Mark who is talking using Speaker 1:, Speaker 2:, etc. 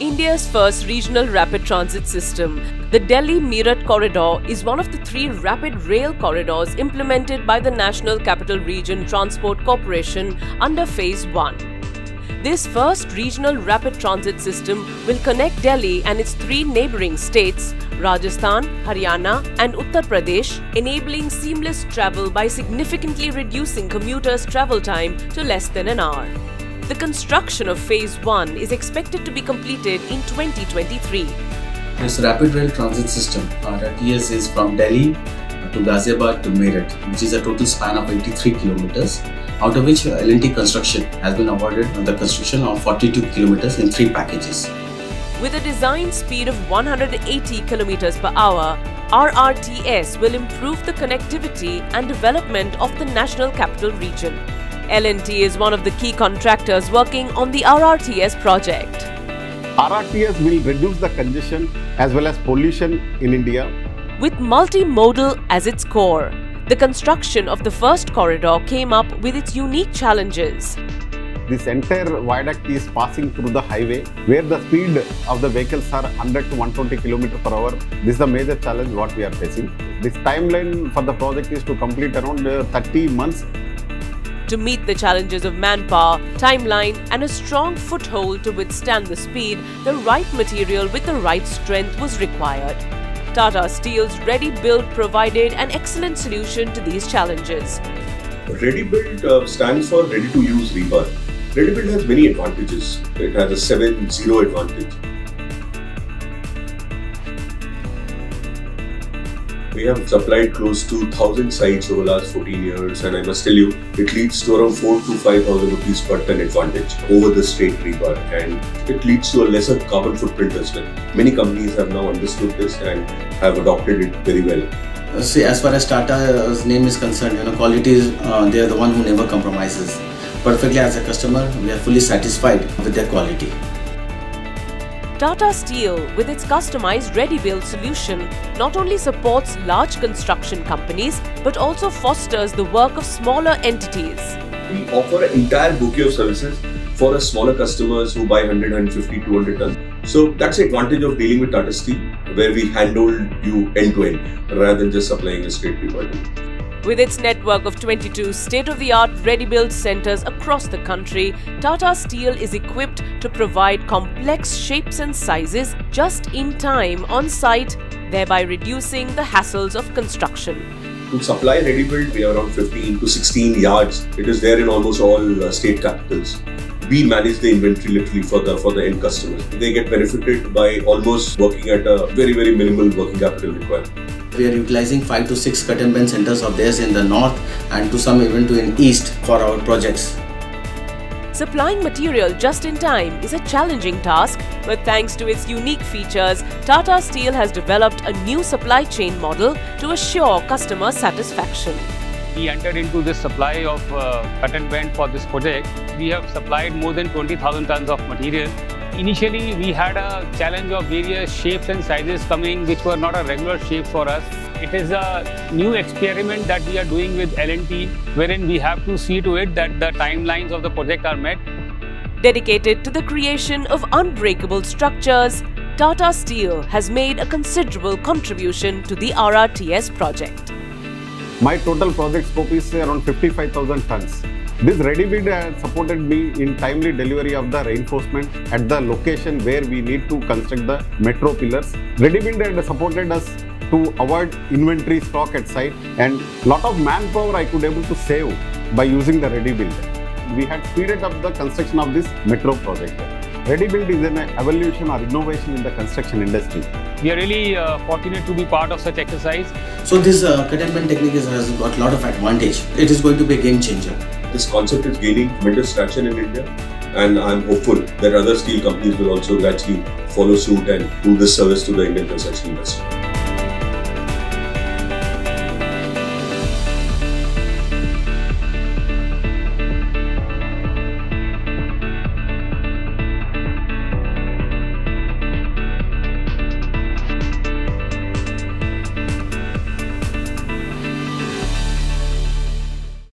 Speaker 1: India's first regional rapid transit system, the Delhi Meerut corridor is one of the three rapid rail corridors implemented by the National Capital Region Transport Corporation under Phase 1. This first regional rapid transit system will connect Delhi and its three neighboring states, Rajasthan, Haryana and Uttar Pradesh, enabling seamless travel by significantly reducing commuters' travel time to less than an hour. The construction of Phase 1 is expected to be completed in 2023.
Speaker 2: This rapid rail transit system, uh, RTS, is from Delhi uh, to Ghaziabad to Meerut, which is a total span of 83 kilometers, out of which L&T Construction has been awarded the construction of 42 kilometers in three packages.
Speaker 1: With a design speed of 180 kilometers per hour, RRTS will improve the connectivity and development of the National Capital Region. L&T is one of the key contractors working on the RRTS project.
Speaker 3: RRTS will reduce the congestion as well as pollution in India.
Speaker 1: With multimodal as its core, the construction of the first corridor came up with its unique challenges.
Speaker 3: This entire viaduct is passing through the highway where the speed of the vehicles are 100 to 120 km per hour. This is the major challenge what we are facing. This timeline for the project is to complete around uh, 30 months
Speaker 1: to meet the challenges of manpower, timeline, and a strong foothold to withstand the speed, the right material with the right strength was required. Tata Steel's Ready Build provided an excellent solution to these challenges.
Speaker 4: Ready Build uh, stands for Ready to Use Rebar. Ready Build has many advantages. It has a 7-0 advantage. We have supplied close to 1000 sites over the last 14 years and I must tell you, it leads to around 4 to 5000 rupees per ton advantage over the straight rebar and it leads to a lesser carbon footprint as well. Many companies have now understood this and have adopted it very well.
Speaker 2: Uh, see, as far as Tata's name is concerned, you know, quality is, uh, they are the one who never compromises. Perfectly as a customer, we are fully satisfied with their quality.
Speaker 1: Tata Steel, with its customized ReadyBuild solution, not only supports large construction companies but also fosters the work of smaller entities.
Speaker 4: We offer an entire bouquet of services for our smaller customers who buy 100, 150, 200 tons. So that's the advantage of dealing with Tata Steel, where we handle you end to end rather than just supplying a straight rebar.
Speaker 1: With its network of 22 state-of-the-art ReadyBuild centers across the country, Tata Steel is equipped to provide complex shapes and sizes just in time on site, thereby reducing the hassles of construction.
Speaker 4: To supply ReadyBuild, we have around 15 to 16 yards. It is there in almost all uh, state capitals. We manage the inventory literally for the for the end customers. They get benefited by almost working at a very very minimal working capital requirement.
Speaker 2: We are utilizing 5 to 6 cut and bend centers of theirs in the north and to some even to in east for our projects.
Speaker 1: Supplying material just in time is a challenging task, but thanks to its unique features, Tata Steel has developed a new supply chain model to assure customer satisfaction.
Speaker 5: We entered into this supply of uh, cut and bend for this project. We have supplied more than 20,000 tons of material Initially, we had a challenge of various shapes and sizes coming which were not a regular shape for us. It is a new experiment that we are doing with L&T wherein we have to see to it that the timelines of the project are met.
Speaker 1: Dedicated to the creation of unbreakable structures, Tata Steel has made a considerable contribution to the RRTS project.
Speaker 3: My total project scope is around 55,000 tons. This ReadyBuild has supported me in timely delivery of the reinforcement at the location where we need to construct the metro pillars. ReadyBuild has supported us to avoid inventory stock at site and lot of manpower I could able to save by using the ready build. We had speeded up the construction of this metro project. Ready Build is an evolution or innovation in the construction industry.
Speaker 5: We are really uh, fortunate to be part of such exercise.
Speaker 2: So this uh, cut and bend technique has got a lot of advantage. It is going to be a game changer.
Speaker 4: This concept is gaining tremendous traction in India and I'm hopeful that other steel companies will also gradually follow suit and do this service to the Indian construction industry.